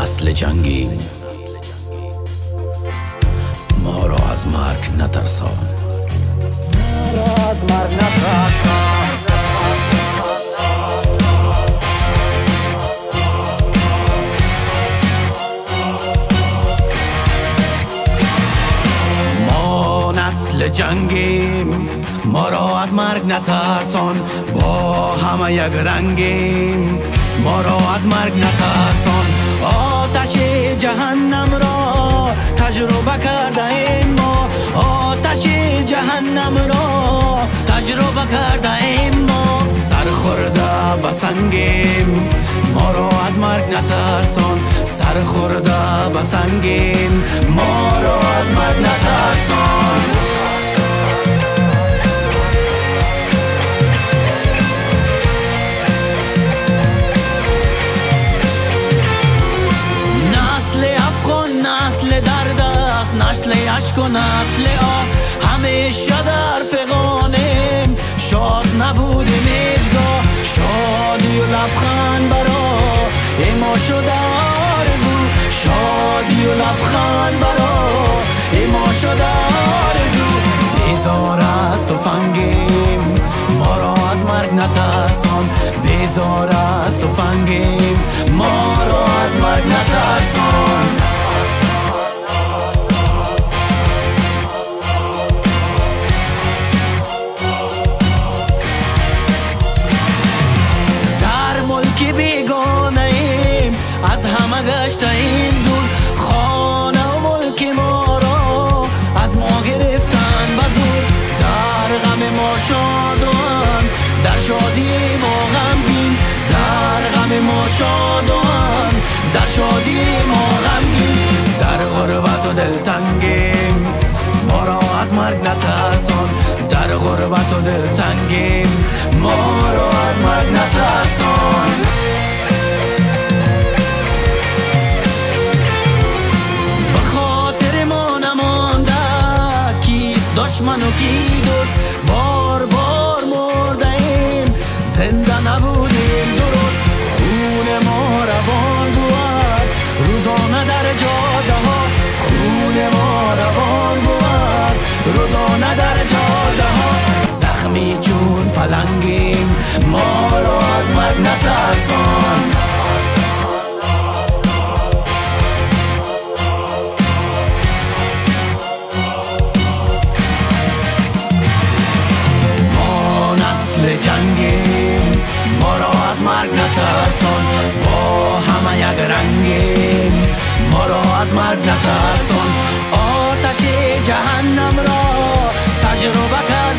نسل جنگیم. ما را از مرگ نترسان. ما از مرگ نترسان نسل جنگیم. ما را از مرگ نترسان. با همه یک رنگیم. ما را از مرگ نترسان. آتش جهنم را تجربه کرده ایم ما. آتش جهنم را تجربه کرده ایم ما. سر خورده بسنگیم ما را از مرگ نترسان. سر خورده بسنگیم ما را از مرگ نترسان. نسل عشق و نسل آه همیشه در فغانیم شاد نبودیم ایجگاه شادی و لبخند برا. ایما شده آرزو. شادی و لبخند برا. ایما شده آرزو. بیزار از تو فنگیم ما را از مرگ نترسان. بیزار از تو فنگیم ما را از مرگ نترسان. شادوان. در شادی ما غمگین در غم ما شادوان. در شادی ما غمگین در غربت و دلتنگیم ما را از مرگ نترسان در غربت و دلتنگیم ما را از مرگ نترسان. دشمن و کی دوست؟ روزانه در جاده ها. زخمی چون پلنگیم ما را از مرگ نترسان. جنگیم ما را از مرگ نترسان. با همه یک رنگیم ما را از مرگ نترسان. you know back Bacala